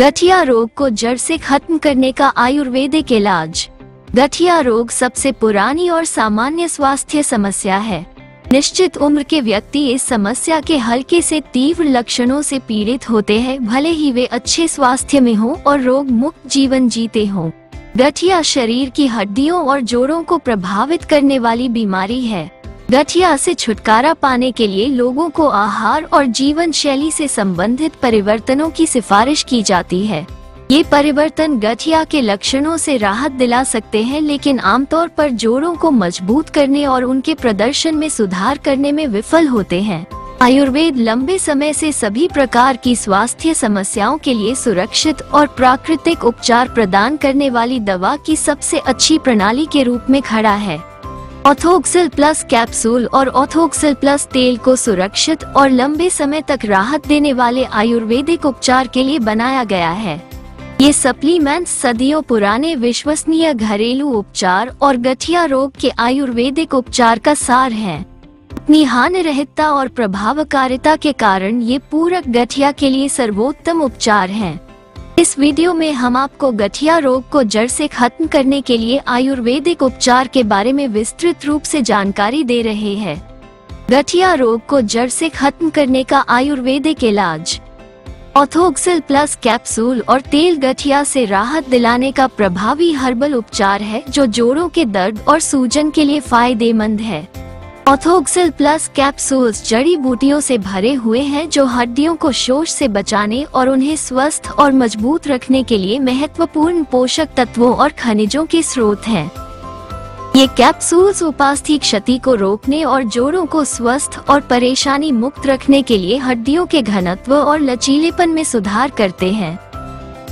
गठिया रोग को जड़ से खत्म करने का आयुर्वेदिक इलाज। गठिया रोग सबसे पुरानी और सामान्य स्वास्थ्य समस्या है। निश्चित उम्र के व्यक्ति इस समस्या के हल्के से तीव्र लक्षणों से पीड़ित होते हैं, भले ही वे अच्छे स्वास्थ्य में हों और रोग मुक्त जीवन जीते हों। गठिया शरीर की हड्डियों और जोड़ों को प्रभावित करने वाली बीमारी है। गठिया से छुटकारा पाने के लिए लोगों को आहार और जीवन शैली से संबंधित परिवर्तनों की सिफारिश की जाती है। ये परिवर्तन गठिया के लक्षणों से राहत दिला सकते हैं, लेकिन आमतौर पर जोड़ों को मज़बूत करने और उनके प्रदर्शन में सुधार करने में विफल होते हैं। आयुर्वेद लंबे समय से सभी प्रकार की स्वास्थ्य समस्याओं के लिए सुरक्षित और प्राकृतिक उपचार प्रदान करने वाली दवा की सबसे अच्छी प्रणाली के रूप में खड़ा है। ऑथोक्सिल प्लस कैप्सूल और ऑथोक्सिल प्लस तेल को सुरक्षित और लंबे समय तक राहत देने वाले आयुर्वेदिक उपचार के लिए बनाया गया है ये सप्लीमेंट सदियों पुराने विश्वसनीय घरेलू उपचार और गठिया रोग के आयुर्वेदिक उपचार का सार है अपनी हानि रहता और प्रभावकारिता के कारण ये पूरक गठिया के लिए सर्वोत्तम उपचार हैं। इस वीडियो में हम आपको गठिया रोग को जड़ से खत्म करने के लिए आयुर्वेदिक उपचार के बारे में विस्तृत रूप से जानकारी दे रहे हैं। गठिया रोग को जड़ से खत्म करने का आयुर्वेदिक इलाज। ऑथोक्सिल प्लस कैप्सूल और तेल गठिया से राहत दिलाने का प्रभावी हर्बल उपचार है, जो जोड़ों के दर्द और सूजन के लिए फ़ायदेमंद है। ऑथोक्सिल प्लस कैप्सूल्स जड़ी बूटियों से भरे हुए हैं जो हड्डियों को शोष से बचाने और उन्हें स्वस्थ और मज़बूत रखने के लिए महत्वपूर्ण पोषक तत्वों और खनिजों के स्रोत हैं। ये कैप्सूल्स उपास्थि क्षति को रोकने और जोड़ों को स्वस्थ और परेशानी मुक्त रखने के लिए हड्डियों के घनत्व और लचीलेपन में सुधार करते हैं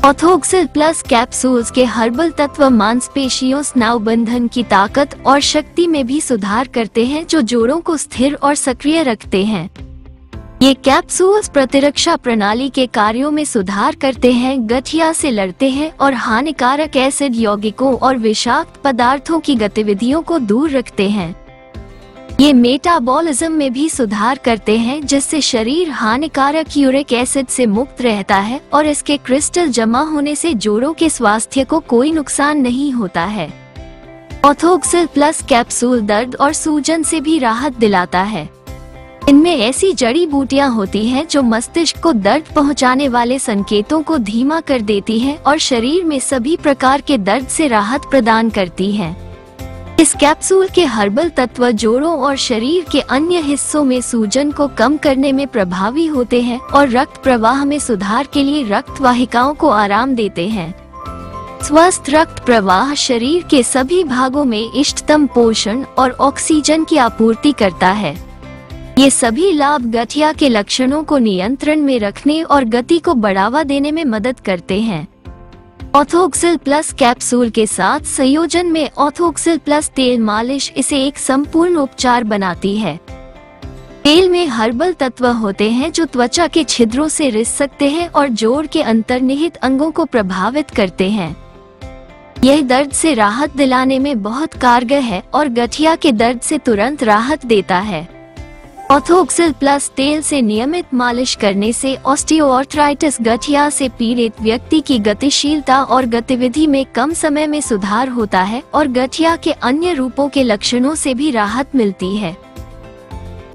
ऑथोक्सिल प्लस कैप्सूल्स के हर्बल तत्व मांसपेशियों स्नाव बंधन की ताकत और शक्ति में भी सुधार करते हैं, जो जोड़ों को स्थिर और सक्रिय रखते हैं। ये कैप्सूल्स प्रतिरक्षा प्रणाली के कार्यों में सुधार करते हैं, गठिया से लड़ते हैं और हानिकारक एसिड यौगिकों और विषाक्त पदार्थों की गतिविधियों को दूर रखते हैं। ये मेटाबॉलिज्म में भी सुधार करते हैं, जिससे शरीर हानिकारक यूरिक एसिड से मुक्त रहता है और इसके क्रिस्टल जमा होने से जोड़ों के स्वास्थ्य को कोई नुकसान नहीं होता है ऑथोक्सिल प्लस कैप्सूल दर्द और सूजन से भी राहत दिलाता है इनमें ऐसी जड़ी बूटियाँ होती हैं जो मस्तिष्क को दर्द पहुँचाने वाले संकेतों को धीमा कर देती हैं और शरीर में सभी प्रकार के दर्द से राहत प्रदान करती हैं। इस कैप्सूल के हर्बल तत्व जोड़ों और शरीर के अन्य हिस्सों में सूजन को कम करने में प्रभावी होते हैं और रक्त प्रवाह में सुधार के लिए रक्त वाहिकाओं को आराम देते हैं। स्वस्थ रक्त प्रवाह शरीर के सभी भागों में इष्टतम पोषण और ऑक्सीजन की आपूर्ति करता है। ये सभी लाभ गठिया के लक्षणों को नियंत्रण में रखने और गति को बढ़ावा देने में मदद करते हैं। ऑथोक्सिल प्लस कैप्सूल के साथ संयोजन में ऑथोक्सिल प्लस तेल मालिश इसे एक संपूर्ण उपचार बनाती है। तेल में हर्बल तत्व होते हैं जो त्वचा के छिद्रों से रिस सकते हैं और जोड़ के अंतर्निहित अंगों को प्रभावित करते हैं। यह दर्द से राहत दिलाने में बहुत कारगर है और गठिया के दर्द से तुरंत राहत देता है। ऑथोक्सिल प्लस तेल से नियमित मालिश करने से ऑस्टियोआर्थराइटिस गठिया से पीड़ित व्यक्ति की गतिशीलता और गतिविधि में कम समय में सुधार होता है और गठिया के अन्य रूपों के लक्षणों से भी राहत मिलती है।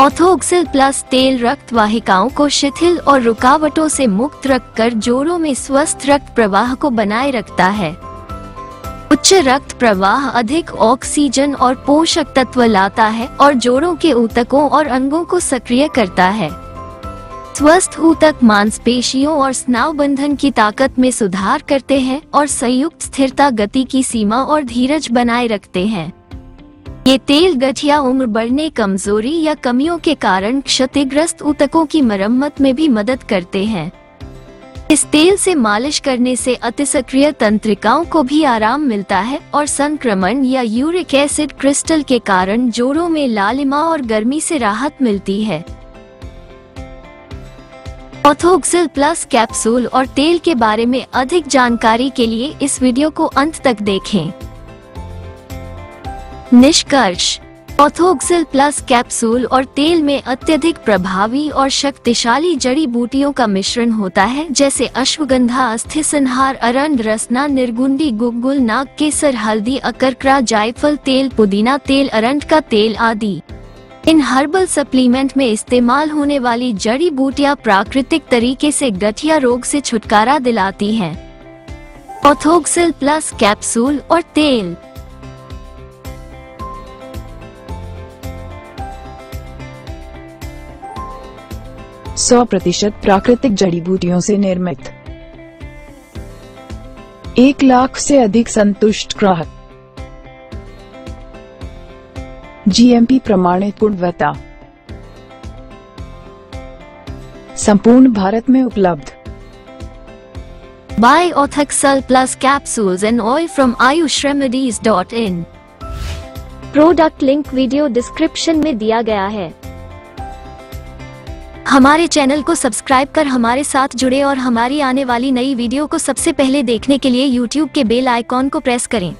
ऑथोक्सिल प्लस तेल रक्त वाहिकाओं को शिथिल और रुकावटों से मुक्त रखकर जोड़ों में स्वस्थ रक्त प्रवाह को बनाए रखता है। उच्च रक्त प्रवाह अधिक ऑक्सीजन और पोषक तत्व लाता है और जोड़ों के ऊतकों और अंगों को सक्रिय करता है। स्वस्थ ऊतक मांसपेशियों और स्नाव बंधन की ताकत में सुधार करते हैं और संयुक्त स्थिरता गति की सीमा और धीरज बनाए रखते हैं। ये तेल गठिया उम्र बढ़ने, कमज़ोरी या कमियों के कारण क्षतिग्रस्त ऊतकों की मरम्मत में भी मदद करते हैं। इस तेल से मालिश करने से अतिसक्रिय तंत्रिकाओं को भी आराम मिलता है और संक्रमण या यूरिक एसिड क्रिस्टल के कारण जोड़ों में लालिमा और गर्मी से राहत मिलती है। ऑथोक्सिल प्लस कैप्सूल और तेल के बारे में अधिक जानकारी के लिए इस वीडियो को अंत तक देखें। निष्कर्ष ऑथोक्सिल प्लस कैप्सूल और तेल में अत्यधिक प्रभावी और शक्तिशाली जड़ी बूटियों का मिश्रण होता है, जैसे अश्वगंधा अस्थि संहार अरंड रसना, निर्गुंडी, गुगुल, नाग केसर, हल्दी, अकरकरा, जायफल तेल, पुदीना तेल, अरंड का तेल आदि इन हर्बल सप्लीमेंट में इस्तेमाल होने वाली जड़ी बूटियाँ प्राकृतिक तरीके से गठिया रोग से छुटकारा दिलाती हैं। ऑथोक्सिल प्लस कैप्सूल और तेल सौ प्रतिशत प्राकृतिक जड़ी बूटियों से निर्मित। एक लाख से अधिक संतुष्ट ग्राहक। जीएमपी प्रमाणित गुणवत्ता। संपूर्ण भारत में उपलब्ध। Buy Orthoxel Plus capsules and oil from ayushremedies.in. Product link video description में दिया गया है। हमारे चैनल को सब्सक्राइब कर हमारे साथ जुड़े और हमारी आने वाली नई वीडियो को सबसे पहले देखने के लिए यूट्यूब के बेल आइकॉन को प्रेस करें।